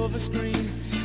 silver screen.